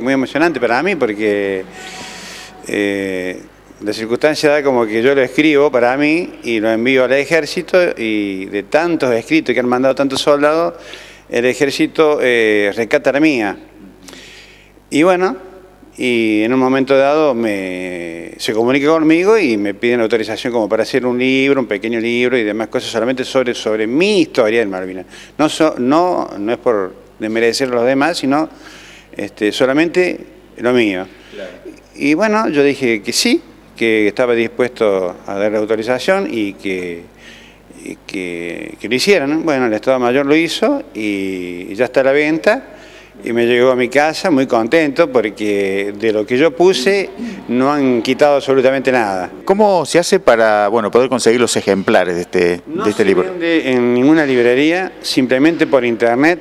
Muy emocionante para mí porque eh, la circunstancia da como que yo lo escribo para mí y lo envío al ejército y de tantos escritos que han mandado tantos soldados, el ejército eh, rescata la mía. Y bueno, y en un momento dado me, se comunica conmigo y me piden autorización como para hacer un libro, un pequeño libro y demás cosas solamente sobre, sobre mi historia en Malvinas. No, no, no es por desmerecer a los demás, sino este, solamente lo mío. Y bueno, yo dije que sí, que estaba dispuesto a dar la autorización y que, que, lo hicieran. Bueno, el Estado Mayor lo hizo y ya está a la venta y me llegó a mi casa muy contento porque de lo que yo puse no han quitado absolutamente nada. ¿Cómo se hace para bueno, poder conseguir los ejemplares de este, no de este se libro? Vende en ninguna librería, simplemente por internet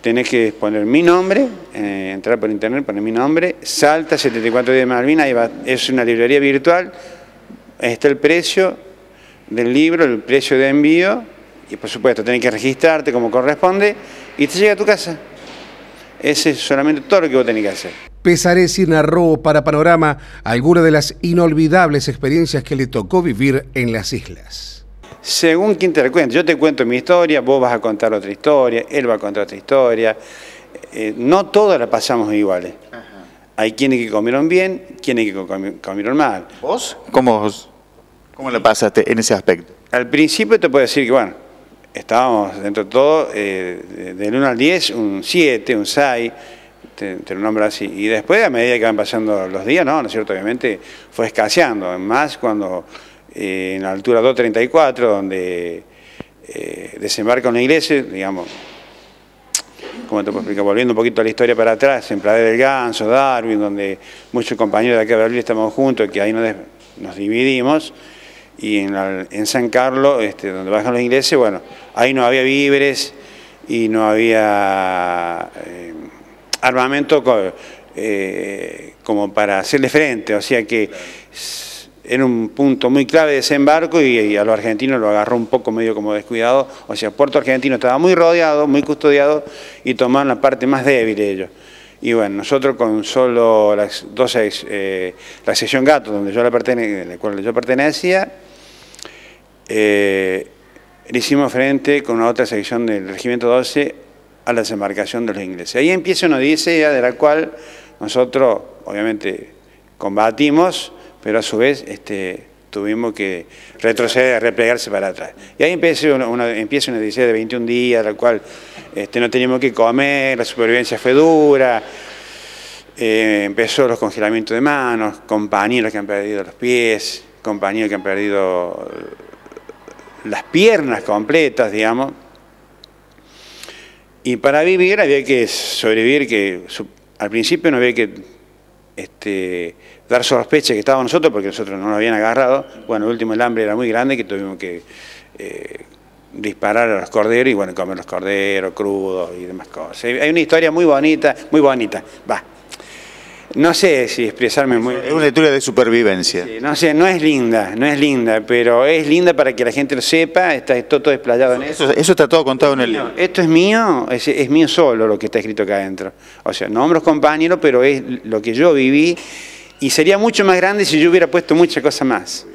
tenés que poner mi nombre, eh, entrar por internet, poner mi nombre, Salta 74 días de Malvinas, es una librería virtual, está el precio del libro, el precio de envío, y por supuesto tenés que registrarte como corresponde, y te llega a tu casa. Ese es solamente todo lo que vos tenés que hacer. Pesaresi narró para Panorama algunas de las inolvidables experiencias que le tocó vivir en las islas según quien te cuente. Yo te cuento mi historia, vos vas a contar otra historia, él va a contar otra historia. Eh, no todas la pasamos iguales. Hay quienes que comieron bien, quienes que comieron mal. ¿Vos? ¿Cómo, cómo la pasaste en ese aspecto? Al principio te puedo decir que, bueno, estábamos dentro de todo, eh, del 1 al 10, un 7, un 6, te, te, lo nombro así. Y después, a medida que van pasando los días, ¿no? ¿No es cierto? Obviamente fue escaseando, más cuando eh, en la altura 234, donde eh, desembarca una iglesia, digamos, como te puedo explicar, volviendo un poquito a la historia para atrás, en Pradera del Ganso, Darwin, donde muchos compañeros de acá de Berlín estamos juntos, que ahí nos, dividimos, y en, San Carlos, este, donde bajan los ingleses, bueno, ahí no había víveres y no había eh, armamento como para hacerle frente, o sea que era un punto muy clave de desembarco y, a los argentinos lo agarró un poco medio como descuidado. O sea, Puerto Argentino estaba muy rodeado, muy custodiado y tomaron la parte más débil ellos. Y bueno, nosotros con solo las dos, eh, la sección Gato, donde yo la, la cual yo pertenecía, eh, le hicimos frente con una otra sección del Regimiento 12 a la desembarcación de los ingleses. Ahí empieza una odisea de la cual nosotros, obviamente, combatimos, pero a su vez este, tuvimos que retroceder, replegarse para atrás. Y ahí empieza una, empieza una de 21 días, la cual este, no teníamos que comer, la supervivencia fue dura, eh, empezó los congelamientos de manos, compañeros que han perdido los pies, compañeros que han perdido las piernas completas, digamos. Y para vivir había que sobrevivir, que al principio no había que este, dar sospecha que estábamos nosotros, porque nosotros no nos habían agarrado. Bueno, el último el hambre era muy grande que tuvimos que eh, disparar a los corderos y bueno, comer los corderos crudos y demás cosas. Hay una historia muy bonita, muy bonita, va. No sé si expresarme muy... Es una historia de supervivencia. no sé, no es linda, no es linda, pero es linda para que la gente lo sepa, está todo desplayado en eso. Eso está todo contado en el libro. Esto es mío, es, es mío solo lo que está escrito acá adentro. O sea, no hombros compañeros, pero es lo que yo viví y sería mucho más grande si yo hubiera puesto muchas cosas más.